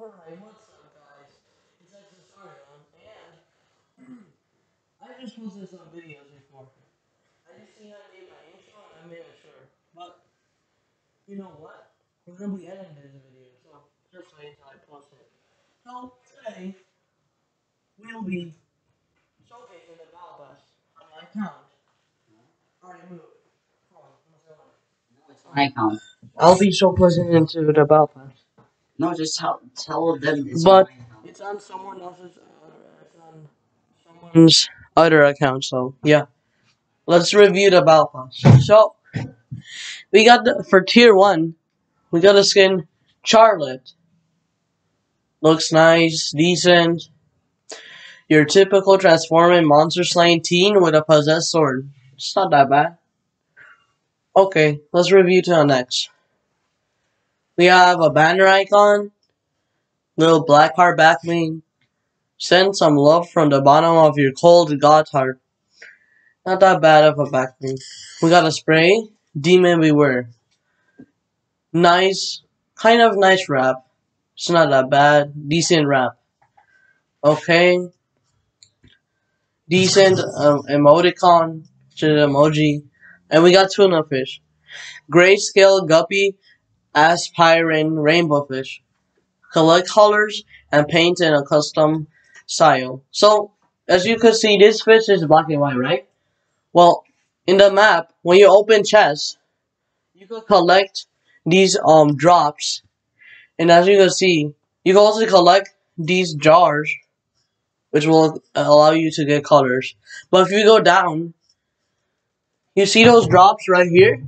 Alright, what's up guys? It's Accessorium and I just posted some videos before. I just seen I made my intro and I made it sure. But you know what? We're gonna be editing this video, so just wait until I post it. So today we'll be showcasing the Battle Bus on my account. Alright, move. Come on, what's going on? No, it's my account. I'll be showcasing into the Battle Bus. No, just tell tell them it's But- my. It's on someone else's. Uh, it's on someone's other account. So yeah, let's review the battle pass. So we got the for tier one, we got a skin Charlotte. Looks nice, decent. Your typical transforming monster slaying teen with a possessed sword. It's not that bad. Okay, let's review to the next. We have a banner icon, little black heart backbling. Send some love from the bottom of your cold god heart. Not that bad of a backbling. We got a spray, demon beware. Nice, kind of nice wrap. It's not that bad. Decent wrap. Okay. Decent um, emoticon, which is an emoji. And we got tuna fish. Grayscale guppy aspirin rainbow fish. Collect colors and paint in a custom style. So, as you can see, this fish is black and white, right? Well, in the map, when you open chests, you can collect these um drops. And as you can see, you can also collect these jars, which will allow you to get colors. But if you go down, you see those drops right here?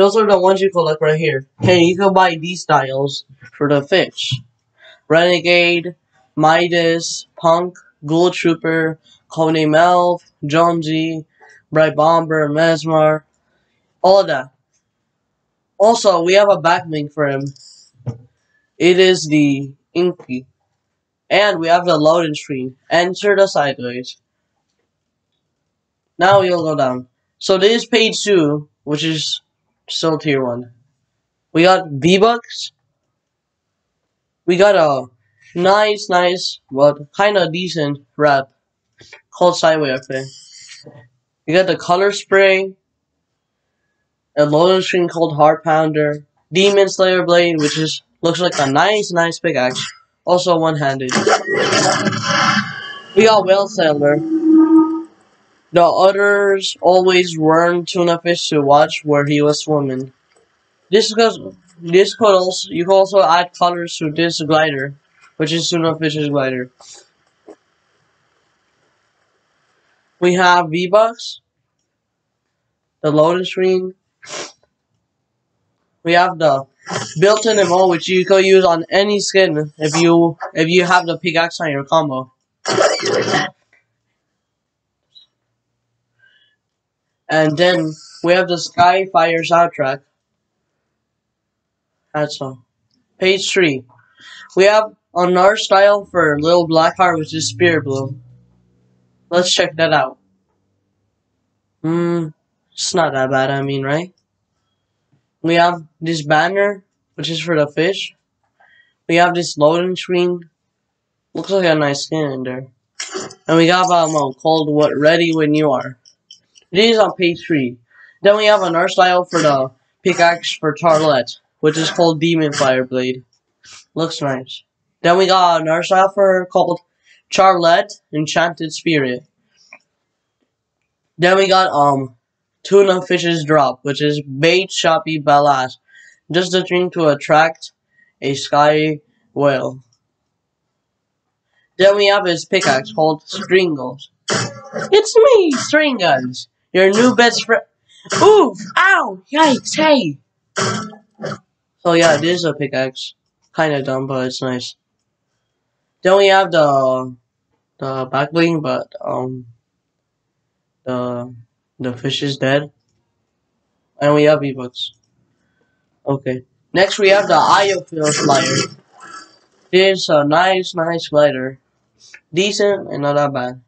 Those are the ones you collect right here. Hey, you can buy these styles for the fish. Renegade, Midas, Punk, Ghoul Trooper, Coney Melv, Jonesy, Bright Bomber, Mesmer, all of that. Also, we have a backlink for him. It is the Inky. And we have the loading screen. Enter the sideways. Now you'll go down. So this is page two, which is still tier one. We got V-Bucks. We got a nice, nice, but kind of decent wrap called Sideway FA. We got the color spray, a loading screen called Heart Pounder, Demon Slayer Blade, which is looks like a nice, nice pickaxe, also one-handed. We got Whale Sailor. The others always warned tuna fish to watch where he was swimming. This goes, this could also you can also add colors to this glider, which is tuna fish's glider. We have V Bucks, the loading screen. We have the built-in MO, which you can use on any skin if you if you have the pickaxe on your combo. And then we have the Skyfire soundtrack. That's all. Page three. We have another style for Little Black Heart, which is Spirit Blue. Let's check that out. Hmm, it's not that bad, I mean, right? We have this banner, which is for the fish. We have this loading screen. Looks like a nice skin in there. And we got a mode called What Ready When You Are. Is on page 3. Then we have another style for the pickaxe for Charlotte, which is called Demon Fire Blade. Looks nice. Then we got another style for called Charlotte Enchanted Spirit. Then we got um Tuna Fish's Drop, which is bait shoppy ballast. Just a drink to attract a sky whale. Then we have his pickaxe called Stringles. It's me, Stringles, your new best friend. Oof! Ow! Yikes! Hey! So yeah, this is a pickaxe. Kinda dumb, but it's nice. Then we have the the back bling, but um the the fish is dead. And we have V-Bucks. Okay. Next we have the Iofield slider. This is a nice, nice glider. Decent and not that bad.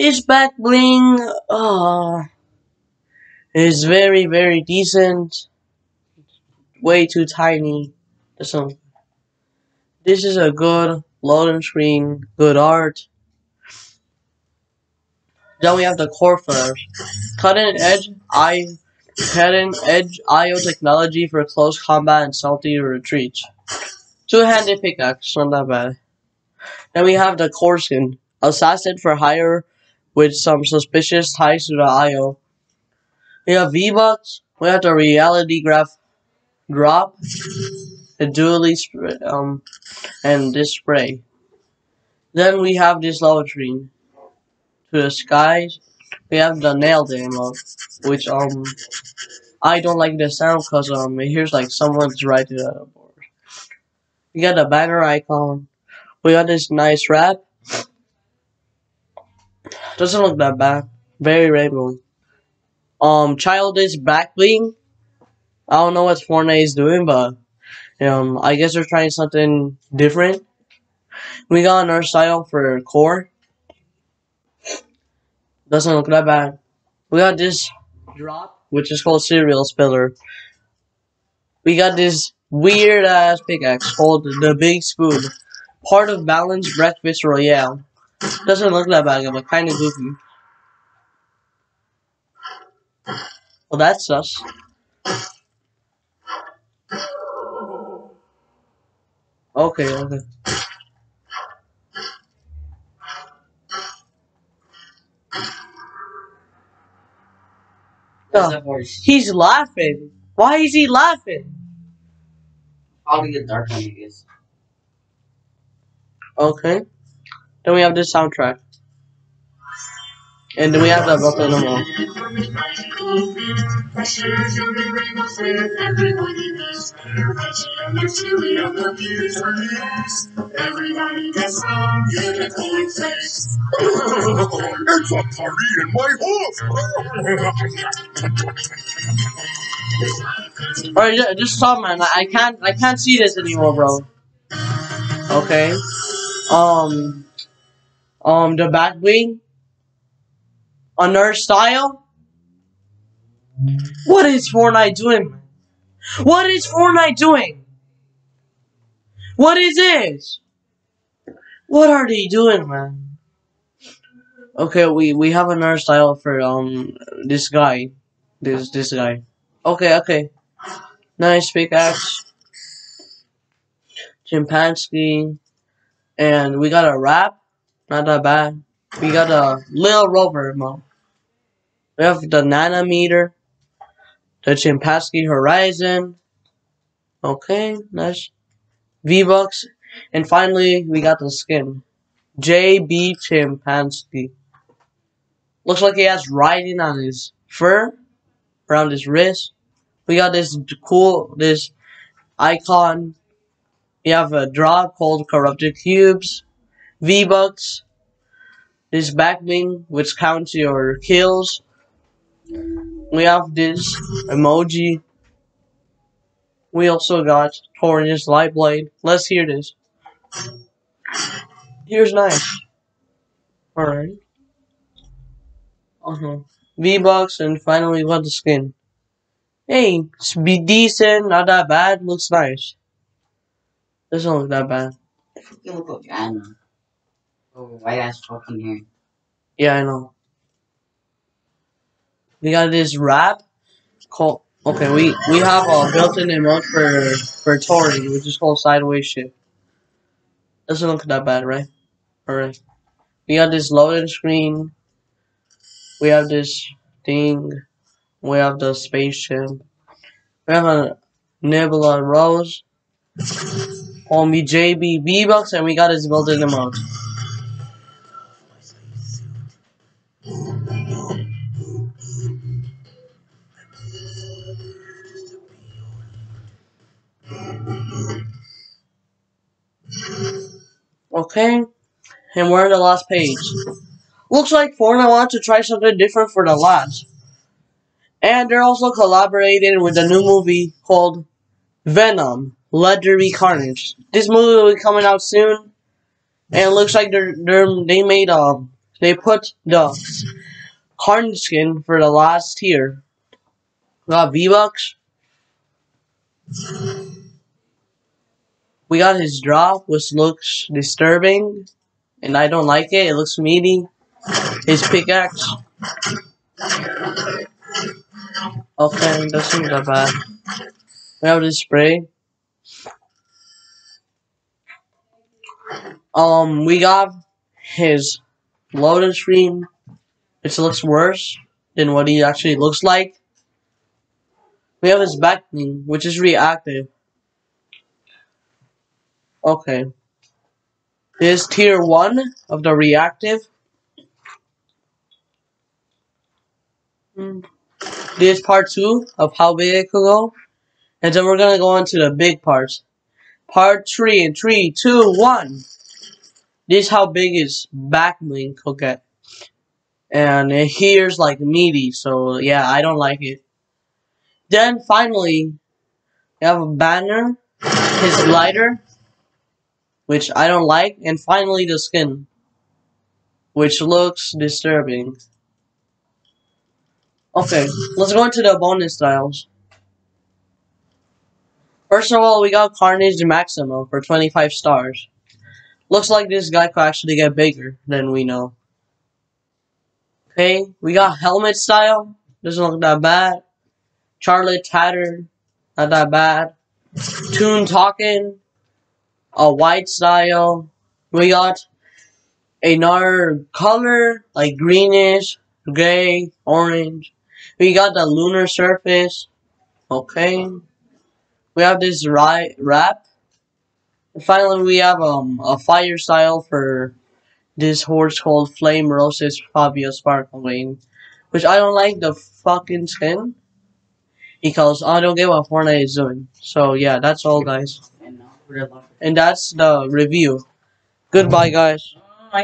This back bling, uh, is very, very decent. Way too tiny. Some. This is a good loading screen, good art. Then we have the Kor flares. Cutting edge I cutting edge IO technology for close combat and stealthy retreats. Two-handed pickaxe, not that bad. Then we have the Kor skin. Assassin for hire with some suspicious ties to the IO. We have V-Bucks. We have the reality graph drop. The dually spray, um, and this spray. Then we have this low screen. To the skies, we have the nail demo, which um, I don't like the sound cause um, it hears like someone's writing on the board. We got the banner icon. We got this nice wrap. Doesn't look that bad. Very rainbow. Um, childish back bling. I don't know what Fortnite is doing, but um, I guess they're trying something different. We got another style for Kor. Doesn't look that bad. We got this drop, which is called cereal spiller. We got this weird ass pickaxe called the Big Spoon. Part of Balanced Breakfast Royale. Doesn't look that bad, but kind of goofy. Well, that's us. Okay, okay. Oh, he's laughing. Why is he laughing? Probably get dark on you guys. Okay. Then we have this soundtrack. And then we have the button on all. Everybody gets wrong, you get cold face. it's a party in my house. Alright, ju- just stop, man. I can't, I can't see this anymore, bro. Okay. Um. Um, the back wing. Another style. What is Fortnite doing? What is Fortnite doing? What is this? What are they doing, man? Okay, we we have another style for um this guy, this this guy. Okay, okay. Nice pickaxe. Chimpanzee. And we got a wrap. Not that bad. We got a little rover mode. We have the nanometer. The Chimpanzee Horizon. Okay, nice. V-Bucks. And finally, we got the skin. JB Chimpanzee. Looks like he has writing on his fur. Around his wrist. We got this cool, this icon. We have a drop called Corrupted Cubes. V-Bucks. This back bling, which counts your kills. We have this emoji. We also got Torin's Light Blade. Let's hear this. Here's nice. Alright. Uh-huh. V-Bucks, and finally we got the skin. Hey, it's be decent, not that bad, looks nice. Doesn't look that bad. You look like Anna. White ass fucking hair. Yeah, I know. We got this wrap called okay, we we have a built-in emote for for Tori, which is called sideways shift. Doesn't look that bad, right? Alright. We got this loading screen. We have this thing. We have the spaceship. We have a Nebula Rose. Homie JB V-Bucks and we got his built-in emote. Okay, and we're on the last page. Looks like Fortnite wanted to try something different for the last. And they're also collaborating with a new movie called Venom, Legendary Carnage. This movie will be coming out soon. And it looks like they're, they're they made um they put the Carnage skin for the last tier. Got V Bucks. We got his drop, which looks disturbing, and I don't like it. It looks meaty. His pickaxe. Okay, doesn't that bad. We have this spray. Um, we got his loading screen, which looks worse than what he actually looks like. We have his backbling, which is reactive. Okay. This tier 1 of the reactive. This part 2 of how big it could go. And then we're gonna go into the big parts. Part 3 in three, two, one. This is how big his backbling could get. And here's like meaty, so yeah, I don't like it. Then finally, you have a banner, his glider, which I don't like, and finally the skin, which looks disturbing. Okay, let's go into the bonus styles. First of all, we got Carnage Maximo for 25 stars. Looks like this guy could actually get bigger than we know. Okay, we got Helmet Style. Doesn't look that bad. Charlotte Tattered. Not that bad. Toon Talking. A white style. We got another color, like greenish, gray, orange. We got the lunar surface. Okay. We have this right wrap. And finally, we have um a fire style for this horse called Flame Roses Fabio Sparklemane, which I don't like the fucking skin because I don't get what Fortnite is doing. So yeah, that's all, guys, And that's the review. Goodbye, guys. Oh,